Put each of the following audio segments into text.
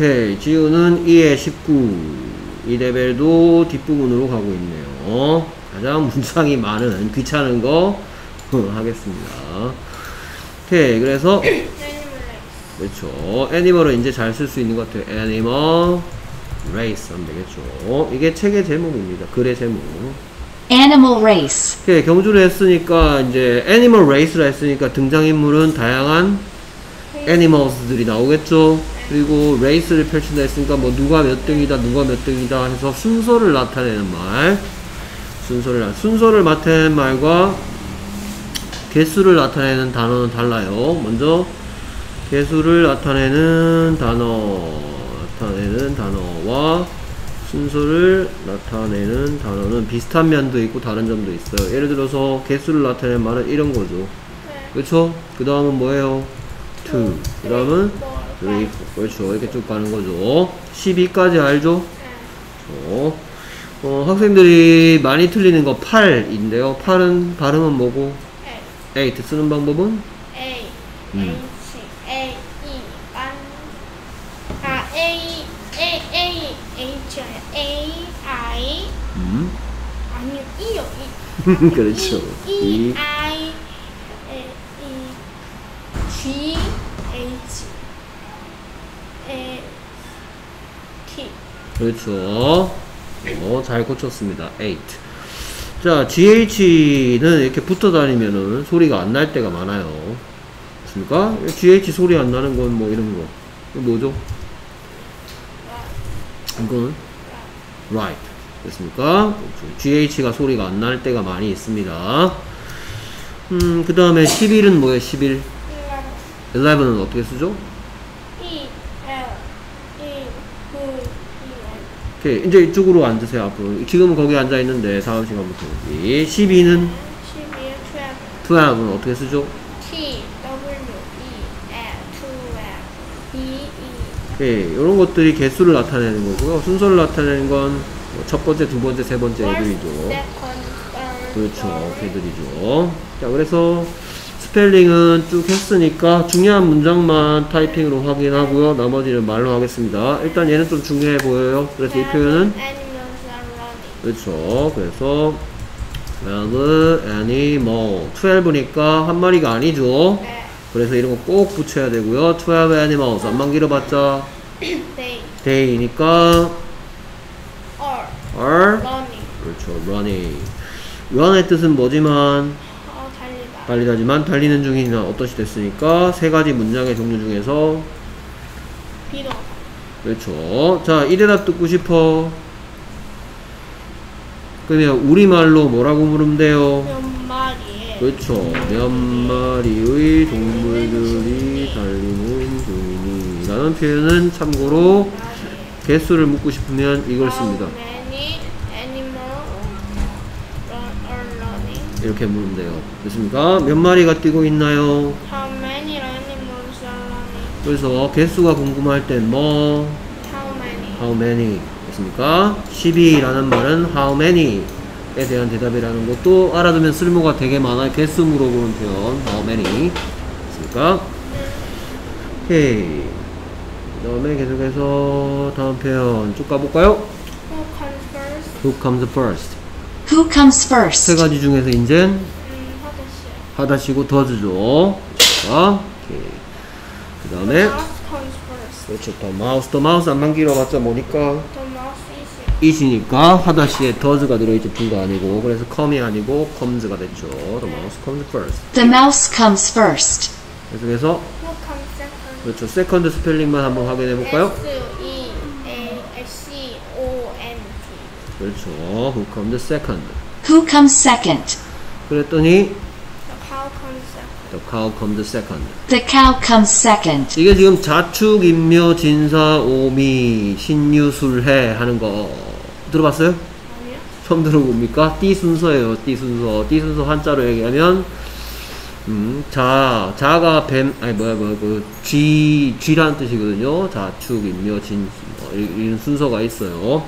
오케이 지우는 2에 19 이 레벨도 뒷부분으로 가고 있네요. 가장 문장이 많은 귀찮은 거 하겠습니다. 오케이 그래서 그렇죠. animal은 이제 잘 쓸 수 있는 것 같아요. animal race 하면 되겠죠. 이게 책의 제목입니다. 글의 제목. Animal race. 오케이 경주를 했으니까 이제 animal race라 했으니까 등장인물은 다양한 애니멀스들이 나오겠죠 그리고 레이스를 펼친다 했으니까 뭐 누가 몇 등이다 누가 몇 등이다 해서 순서를 나타내는 말. 순서를 나- 순서를 나타내는 말과 개수를 나타내는 단어는 달라요. 먼저 개수를 나타내는 단어 나타내는 단어와 순서를 나타내는 단어는 비슷한 면도 있고 다른 점도 있어요. 예를 들어서 개수를 나타내는 말은 이런 거죠. 그렇죠? 그 다음은 뭐예요? 2. 그 다음은 3. 그렇죠. 이렇게 쭉 가는 거죠. 12까지 알죠? 어, 어, 학생들이 많이 틀리는 거 8인데요. 8은 발음은 뭐고? 8 쓰는 방법은? A 음. H A E 반아 A A A H A I 음. 아니요 E요 E 그렇죠. E, 이. E I E E H A T 그렇죠. 어, 잘 고쳤습니다. 8. 자, GH는 이렇게 붙어 다니면은 소리가 안 날 때가 많아요. 맞습니까? GH 소리 안 나는 건 뭐 이런 거. 뭐죠? 이거는 right. 됐습니까? GH가 소리가 안 날 때가 많이 있습니다. 음, 그 다음에 11은 뭐예요? 11. 11은 어떻게 쓰죠? E L E V E 오케이. 이제 이쪽으로 앉으세요, 앞으로. 지금은 거기 앉아 있는데, 다음 시간부터 여기. 12는 12 12 12은 어떻게 쓰죠? T W E L 2 L E E 오케이. 이런 것들이 개수를 나타내는 거고요. 순서를 나타내는 건 첫 번째, 두 번째, 세 번째 애들이죠. 그렇죠. 걔들이죠. 자, 그래서 스펠링은 쭉 했으니까 중요한 문장만 타이핑으로 확인하고요. 나머지는 말로 하겠습니다. 일단 얘는 좀 중요해 보여요. 그래서 이 표현은. 그렇죠. 그래서 12 animal 12니까 한 마리가 아니죠. 네. 그래서 이런 거 꼭 붙여야 되고요. 12 animals 안만 길어봤자 They day니까 are are running. 그렇죠. running run의 뜻은 뭐지만 어, 달리다. 달리다지만 달리는 중이나 어떠시 됐으니까 세 가지 문장의 종류 중에서 비동. 그렇죠. 자, 이 대답 듣고 싶어. 그러면 우리말로 뭐라고 물으면 돼요? 몇 마리에 그렇죠. 몇 마리의 동물들이 달리는 중이니 라는 표현은 참고로 개수를 묻고 싶으면 이걸 씁니다. 이렇게 돼요. 됐습니까? 몇 마리가 뛰고 있나요? How many animals are? 그래서 개수가 궁금할 땐 뭐? How many? how many 됐습니까? 12라는 말은 how many에 대한 대답이라는 것도 알아두면 쓸모가 되게 많아요. 개수 물어보는 표현 how many 됐습니까? 오케이 그 다음에 계속해서 다음 표현 쭉 가볼까요? Who comes first? Who comes first? Who comes 세 first? 가지 중에서 음, 하드시. 하다시고 더즈죠. 자, 오케이. 그 다음에. 그렇죠. 더 마우스 더 마우스 안만 길어봤자 뭐니까 The mouse is 이시니까 하다시에 더즈가 들어있죠. 가 아니고 그래서 come이 아니고 comes가 됐죠. The mouse comes first. The mouse comes first. 계속해서 Who comes second? 그렇죠. 세컨드 스펠링만 한번 확인해 볼까요? S E A C O N T. 그렇죠. Who comes second? Who comes second? 그랬더니 The cow comes second. the cow comes second. 이게 지금 자축, 인묘, 진사, 오미, 신유술해 하는 거 들어봤어요? 아니요? 처음 들어봅니까? 띠 순서예요. 띠 순서. 띠 순서 한자로 얘기하면 음, 자, 자가 뱀, 아니 뭐야, 뭐야, 그 쥐, 쥐라는 뜻이거든요. 자축, 인묘, 진, 뭐, 이- 이런 순서가 있어요.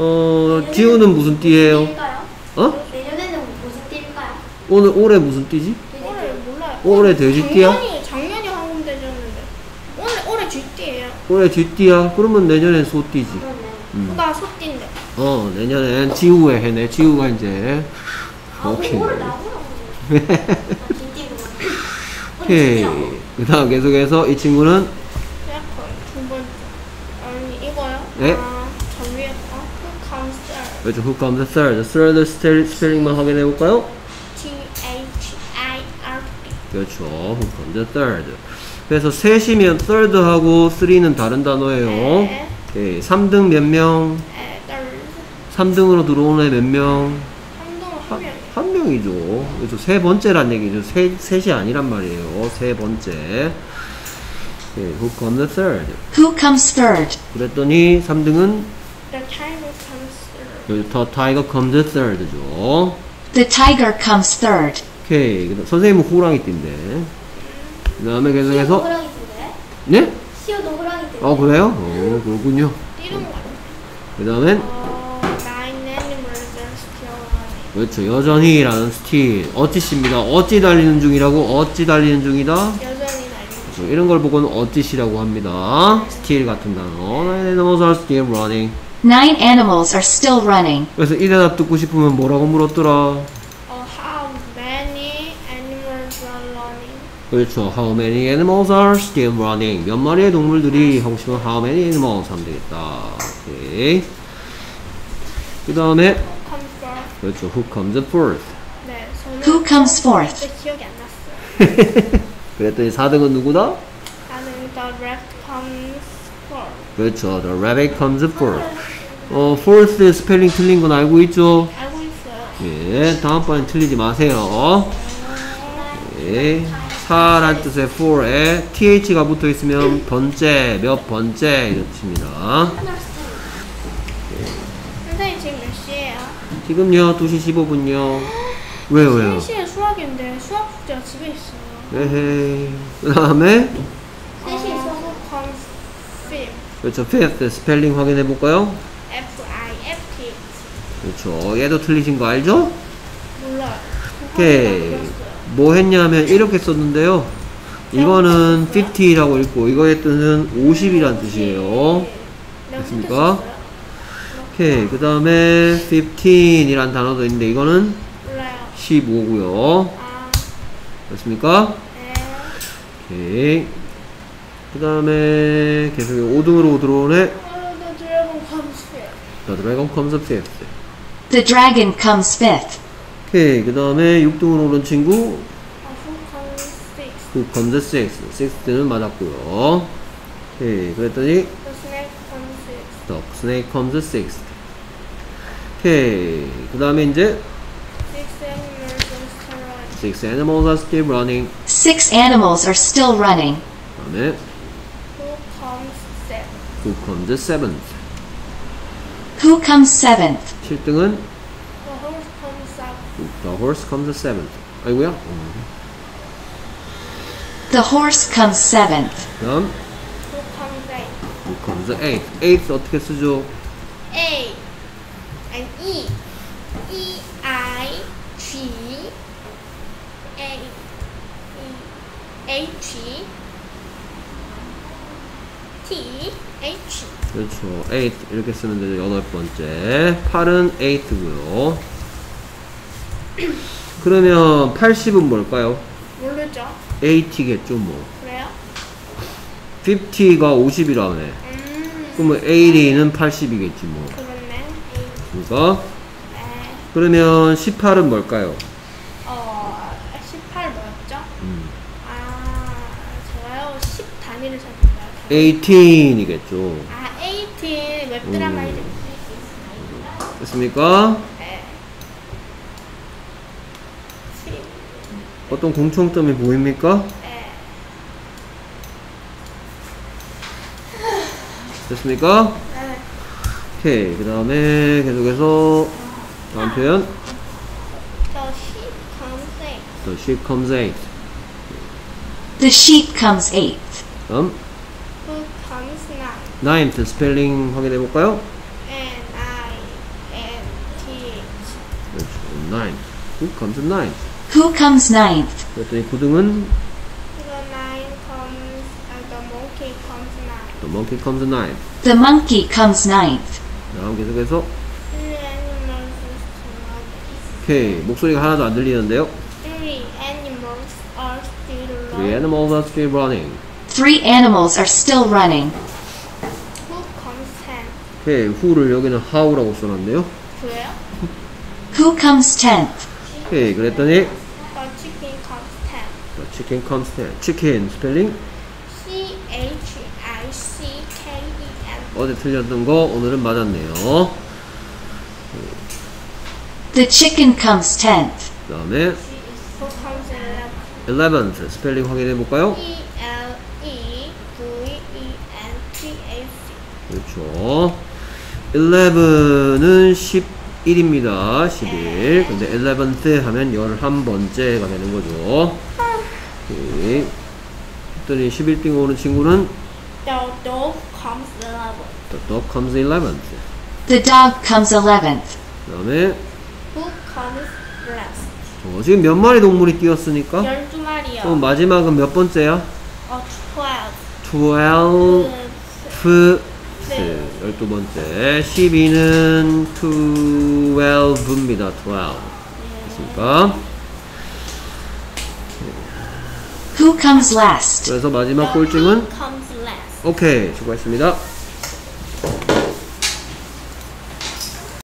어, 지우는 무슨 띠예요? 띠일까요? 어? 내년에는 무슨 띠일까요? 오늘 올해 무슨 띠지? 올해 몰라요. 올해 돼지띠야? 작년이 작년이 황금대전인데 올해 올해 쥐띠예요. 올해 쥐띠야? 그러면 내년엔 소띠지. 그러네. 음. 누가 소띠인데? 어, 내년엔 지우의 해네. 지우가 이제. 아, 오케이. 오케이. 아, 진짜구나. 오케이. 그 다음 계속해서 이 친구는 약간 두 번째. 아니 이거요? 네. 아, third? 그렇죠. Who comes third? third 스펠, 스펠링만 확인해 볼까요? T H I R D. 그렇죠. Who comes third? 그래서 셋이면 third하고 3는 다른 단어예요. 네. 오케이. 3등 몇 명? 에, third. 3등으로 들어오는 애 몇 명? 한 명. 한 명이죠. 그래서 세 번째란 얘기죠. 세, 셋이 아니란 말이에요. 세 번째. 오케이. Who comes third? Who comes third? 그랬더니 3등은 The tiger comes third. The tiger comes third죠. The tiger comes third. 오케이. 그다음 선생님은 호랑이 띠인데. 그 다음에 계속해서, 호랑이 띤데? 네? 시오도 호랑이 띤데? 어, 그래요? 어, 그렇군요. 그 다음엔, 어. 그렇죠. 여전히 라는 still. 어찌씹니다. 어찌 달리는 중이라고? 어찌 달리는 중이다? 여전히. 그렇죠. 이런 걸 보고는 어찌씨라고 합니다. still 같은 단어. Animals are still running. Nine animals are still running. 그래서 이 대답 듣고 싶으면 뭐라고 물었더라? 어, how many animals are running? 그렇죠. How many animals are still running? 몇 마리의 동물들이 하고 싶으면 how many animals 하면 되겠다. 오케이. 그 다음에. 그렇죠. Who comes first? 네, 저는 Who comes fourth? 근데 기억이 안 났어요. 그랬더니 4등은 누구다? 나는 the rat comes first. 그렇죠. The rabbit comes first. 어, fourth 스펠링 틀린 건 알고 있죠? 알고 있어요. 예, 다음번엔 틀리지 마세요. 예, 4란 뜻의 for에 th가 붙어 있으면 번째, 몇 번째 이런 뜻입니다. 선생님 지금 몇 시에요? 지금요, 2시 15분요. 왜요, 왜요? 3시에 수학인데 수학 숙제가 집에 있어요. 에헤이. 그 다음에, 셋이 어, 있어서 who comes fifth? 그렇죠. fifth 스펠링 확인해 볼까요? F-I-F-T. 그렇죠. 얘도 틀리신 거 알죠? 몰라요. 오케이. 뭐 했냐면 이렇게 썼는데요. 이거는 50라고 읽고 이거의 뜻은 50이란 뜻이에요. 됐습니까? 오케이. 그 다음에 15이란 단어도 있는데 이거는 몰라요. 15고요. 아, 됐습니까? 네. 오케이. 그 다음에 계속 5등으로 들어오네. 어, the dragon comes fifth. The Dragon comes fifth. The dragon comes fifth. 오케이. 그 다음에 6등으로 오른 친구 아, who comes sixth? who comes sixth. sixth는 맞았고요. 오케이. 그랬더니 The snake comes sixth. The snake comes sixth. 오케이. 그 다음에 이제 Six animals are still running. six animals are still running. Six animals are still running. 그 다음에 Who comes seventh? who comes seventh. Who comes seventh? 7등은 The horse comes up. the horse comes seventh. 아이고야. 어. The horse comes seventh. 그 다음 Who comes eighth? who comes eighth. eighth 어떻게 쓰죠? A and E. E I G A E H T H. 그렇죠. eighth 이렇게 쓰면 되죠. 여덟 번째. 8은 eighth고요. 그러면 80은 뭘까요? 모르죠? 80겠죠 뭐. 그래요? 50가 50이라며. 음. 그러면 80는 80이겠지 뭐. 그렇네. 그러니까 네. 그러면 18은 뭘까요? 어, 18 뭐였죠? 음. 아, 제가요 10 단위를 찾았어요. 18이겠죠. 아, 18 웹드라마 음. 이름. 됐습니까? 네. 10. 어떤 공통점이 보입니까? 네. 됐습니까? 네. 오케이. 그 다음에 계속해서 다음 표현. The sheep comes eight. The sheep comes eighth. The sheep comes eighth. 다음? ninth 스펠링 확인해 볼까요? N I N T H. 그렇죠. nine. Who comes nine? Who comes ninth? 그랬더니 9등은 The nine comes. Uh, the monkey comes nine. the The monkey comes ninth. The monkey comes ninth. 다음 계속해서 Three animals are still running. 오케이 목소리가 하나도 안 들리는데요. Three animals are still The running. animals are still running. Three animals are still running. Who comes ten? 오케이 who를 여기는 how라고 써놨네요. 그래요? Who comes tenth? 오케이 그랬더니 The chicken comes ten. the chicken comes ten. chicken 스펠링 C H I C K E N. 어제 틀렸던 거 오늘은 맞았네요. The chicken comes tenth. 그 다음에 Who comes eleven? eleventh 스펠링 확인해 볼까요? E L E V E N T A C. 그렇죠. 11은 11입니다. 11. 근데 11th 하면 11번째가 되는 거죠. 오케이. 했더니 11빙 오는 친구는 The dog comes eleven. the dog comes 11th. The dog comes eleventh. 그 다음에 Who comes last? 어, 지금 몇 마리 동물이 뛰었으니까? 열두 마리요. 그럼 마지막은 몇 번째야? 어, twelve. 12. 네. 12번째. 12는 12입니다. 12. 됐습니까? Who comes last? 그래서 마지막 꼴증은 Who comes last? 오케이 수고했습니다